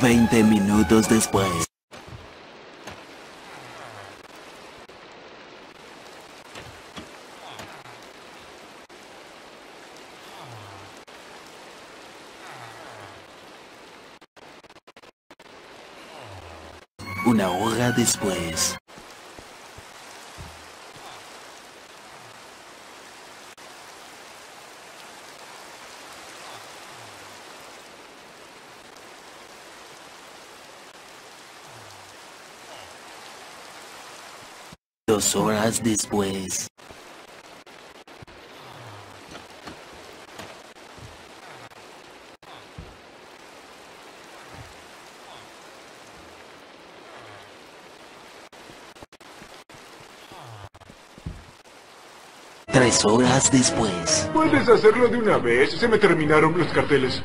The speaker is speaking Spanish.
Veinte minutos después. Una hora después. Dos horas después. Tres horas después. ¿Puedes hacerlo de una vez? Se me terminaron los carteles.